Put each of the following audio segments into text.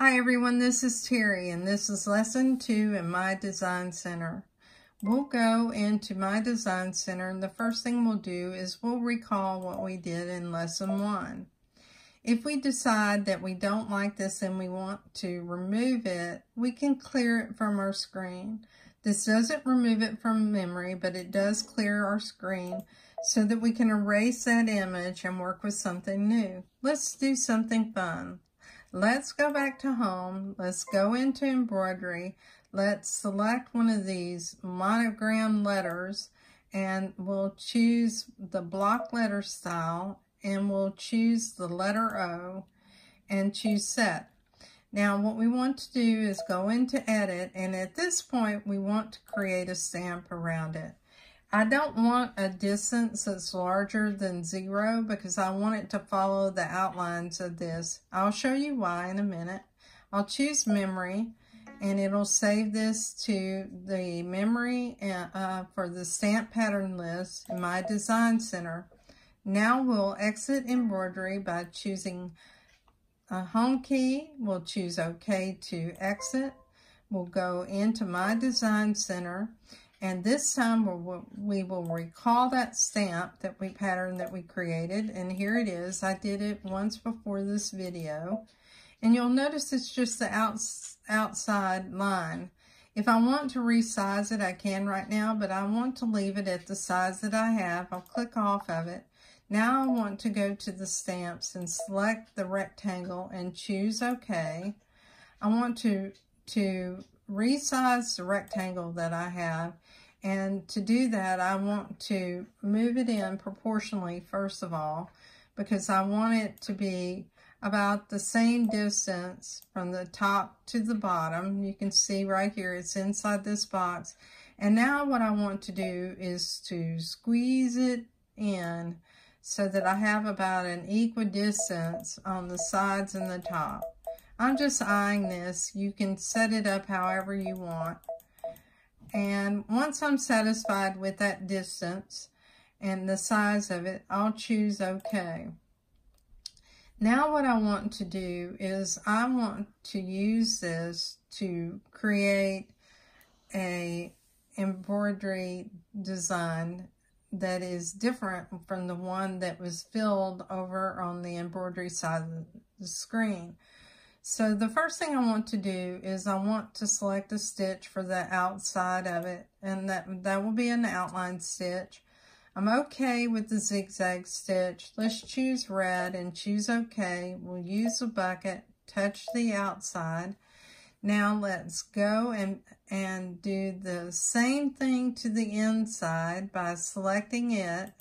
Hi everyone, this is Terry and this is lesson two in My Design Center. We'll go into My Design Center and the first thing we'll do is we'll recall what we did in lesson one. If we decide that we don't like this and we want to remove it, we can clear it from our screen. This doesn't remove it from memory, but it does clear our screen so that we can erase that image and work with something new. Let's do something fun. Let's go back to home. Let's go into embroidery. Let's select one of these monogram letters and we'll choose the block letter style and we'll choose the letter O and choose set. Now what we want to do is go into edit and at this point we want to create a stamp around it. I don't want a distance that's larger than zero because I want it to follow the outlines of this. I'll show you why in a minute. I'll choose memory and it'll save this to the memory uh, for the stamp pattern list in my design center. Now we'll exit embroidery by choosing a home key. We'll choose OK to exit. We'll go into my design center and this time we'll, we will recall that stamp that we pattern that we created. And here it is. I did it once before this video. And you'll notice it's just the outs, outside line. If I want to resize it, I can right now, but I want to leave it at the size that I have. I'll click off of it. Now I want to go to the stamps and select the rectangle and choose OK. I want to, to resize the rectangle that I have. And to do that, I want to move it in proportionally, first of all, because I want it to be about the same distance from the top to the bottom. You can see right here, it's inside this box. And now what I want to do is to squeeze it in so that I have about an equal distance on the sides and the top. I'm just eyeing this. You can set it up however you want. And once I'm satisfied with that distance and the size of it, I'll choose OK. Now what I want to do is I want to use this to create a embroidery design that is different from the one that was filled over on the embroidery side of the screen. So the first thing I want to do is I want to select a stitch for the outside of it, and that, that will be an outline stitch. I'm okay with the zigzag stitch. Let's choose red and choose OK. We'll use a bucket, touch the outside. Now let's go and, and do the same thing to the inside by selecting it.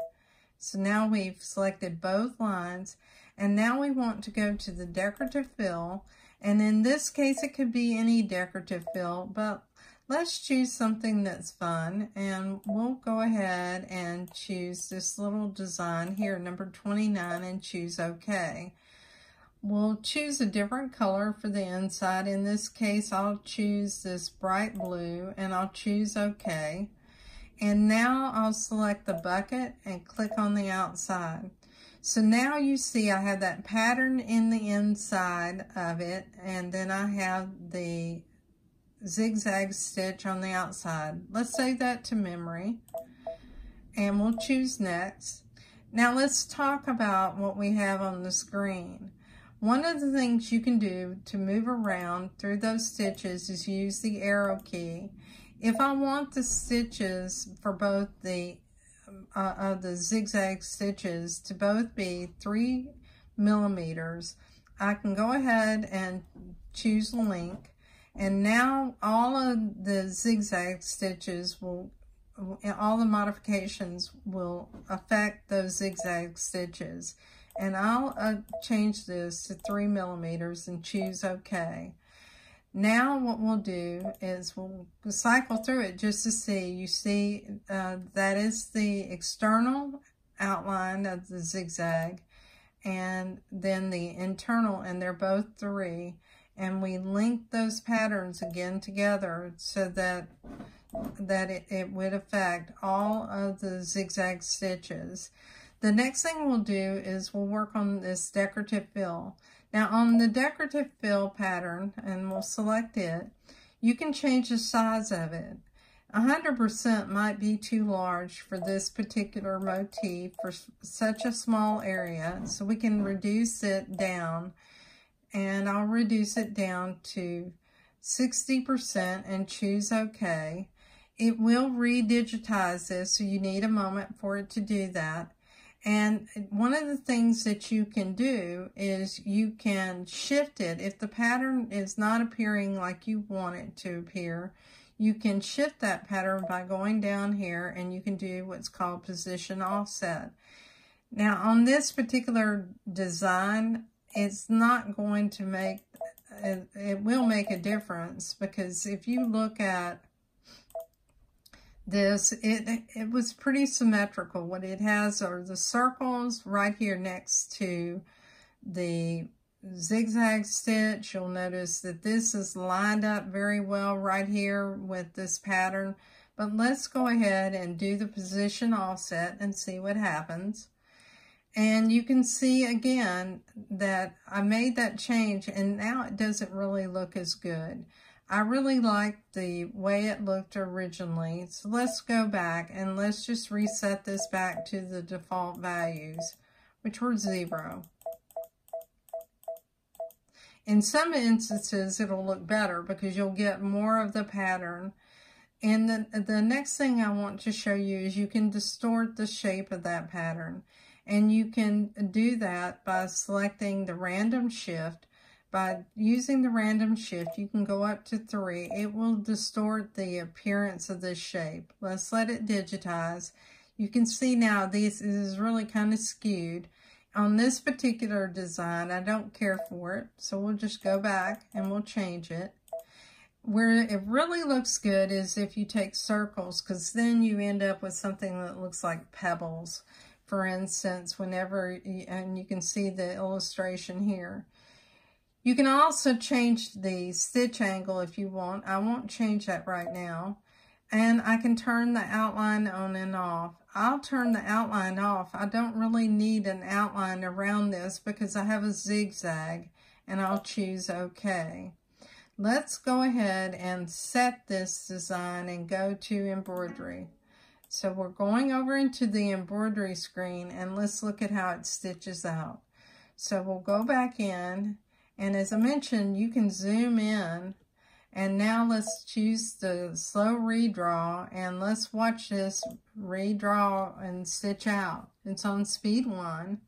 So now we've selected both lines. And now we want to go to the decorative fill. And in this case, it could be any decorative fill, but let's choose something that's fun. And we'll go ahead and choose this little design here, number 29, and choose OK. We'll choose a different color for the inside. In this case, I'll choose this bright blue, and I'll choose OK. And now I'll select the bucket and click on the outside. So now you see I have that pattern in the inside of it, and then I have the zigzag stitch on the outside. Let's save that to memory, and we'll choose next. Now let's talk about what we have on the screen. One of the things you can do to move around through those stitches is use the arrow key. If I want the stitches for both the uh, of the zigzag stitches to both be three millimeters, I can go ahead and choose link. And now all of the zigzag stitches will, all the modifications will affect those zigzag stitches. And I'll uh, change this to three millimeters and choose OK. Now what we'll do is we'll cycle through it just to see. You see uh, that is the external outline of the zigzag and then the internal and they're both three and we link those patterns again together so that that it, it would affect all of the zigzag stitches. The next thing we'll do is we'll work on this decorative fill. Now on the decorative fill pattern, and we'll select it, you can change the size of it. 100% might be too large for this particular motif for such a small area, so we can reduce it down. And I'll reduce it down to 60% and choose OK. It will redigitize this, so you need a moment for it to do that. And one of the things that you can do is you can shift it. If the pattern is not appearing like you want it to appear, you can shift that pattern by going down here and you can do what's called position offset. Now on this particular design, it's not going to make, it, it will make a difference because if you look at this, it, it was pretty symmetrical. What it has are the circles right here next to the zigzag stitch. You'll notice that this is lined up very well right here with this pattern. But let's go ahead and do the position offset and see what happens. And you can see again that I made that change and now it doesn't really look as good. I really liked the way it looked originally. So let's go back and let's just reset this back to the default values, which were zero. In some instances, it'll look better because you'll get more of the pattern. And the, the next thing I want to show you is you can distort the shape of that pattern. And you can do that by selecting the random shift by using the random shift, you can go up to three. It will distort the appearance of this shape. Let's let it digitize. You can see now this is really kind of skewed. On this particular design, I don't care for it, so we'll just go back and we'll change it. Where it really looks good is if you take circles, because then you end up with something that looks like pebbles. For instance, whenever, and you can see the illustration here. You can also change the stitch angle if you want. I won't change that right now. And I can turn the outline on and off. I'll turn the outline off. I don't really need an outline around this because I have a zigzag and I'll choose OK. Let's go ahead and set this design and go to embroidery. So we're going over into the embroidery screen and let's look at how it stitches out. So we'll go back in and as I mentioned, you can zoom in. And now let's choose the slow redraw and let's watch this redraw and stitch out. It's on speed one.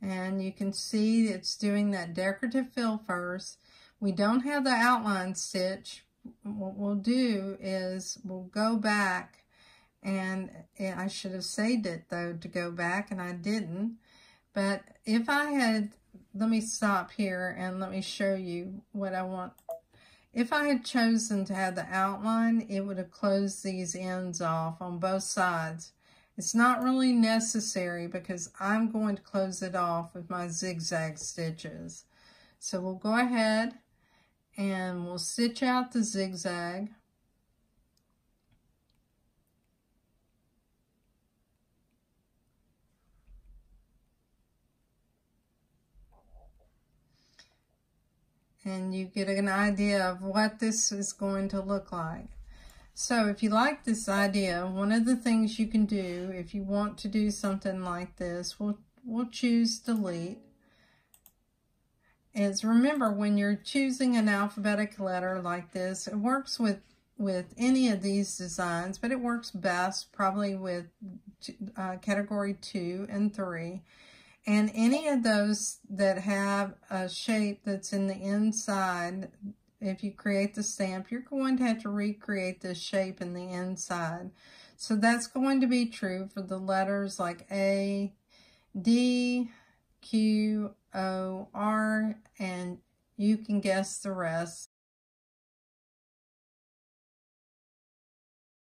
And you can see it's doing that decorative fill first. We don't have the outline stitch. What we'll do is we'll go back and I should have saved it though to go back and I didn't. But if I had let me stop here and let me show you what I want. If I had chosen to have the outline, it would have closed these ends off on both sides. It's not really necessary because I'm going to close it off with my zigzag stitches. So we'll go ahead and we'll stitch out the zigzag. And you get an idea of what this is going to look like. So if you like this idea, one of the things you can do if you want to do something like this, we'll, we'll choose delete. Is remember when you're choosing an alphabetic letter like this, it works with with any of these designs, but it works best probably with uh, category two and three. And any of those that have a shape that's in the inside, if you create the stamp, you're going to have to recreate this shape in the inside. So that's going to be true for the letters like A, D, Q, O, R, and you can guess the rest.